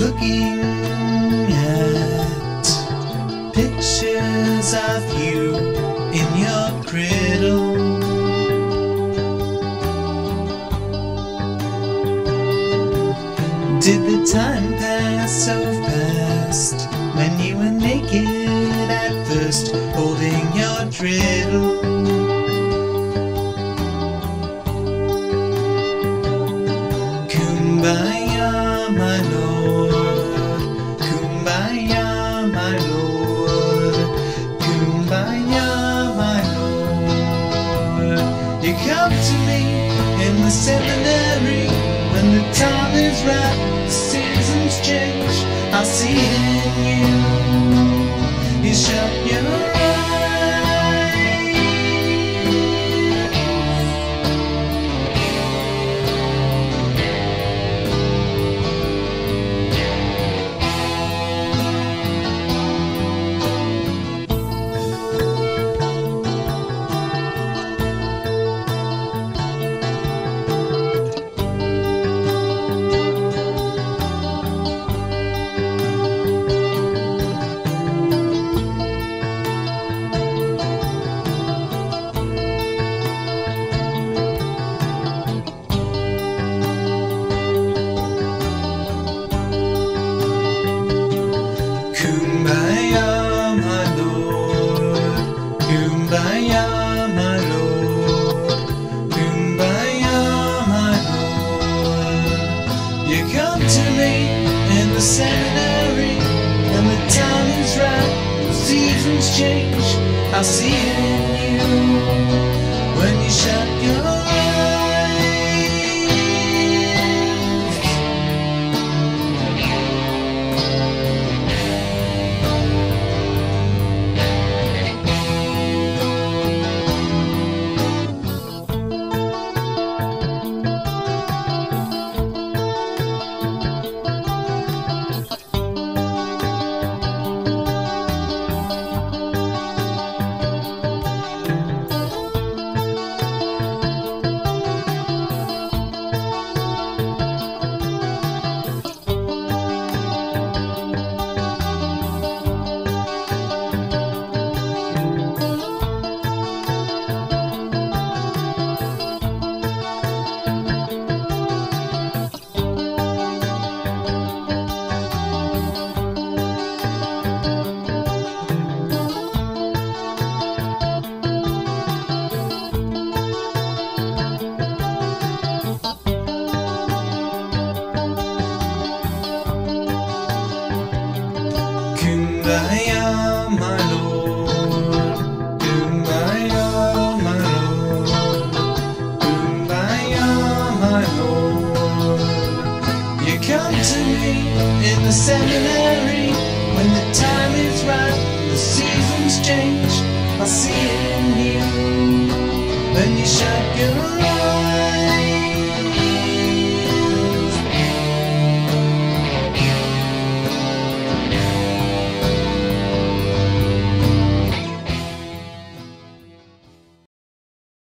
looking at pictures of you in your cradle. Did the time pass so fast when you were naked at first, holding your dreidel? Lord. Kumbaya, my lord. You come to me in the seminary when the time is right. The seasons change. I see it in you. You shut your You come to me in the seminary, and the time is right. The seasons change. I see it My lord. My lord. My lord. You come to me in the seminary when the time is right. The seasons change. I see it in you when you shut your eyes.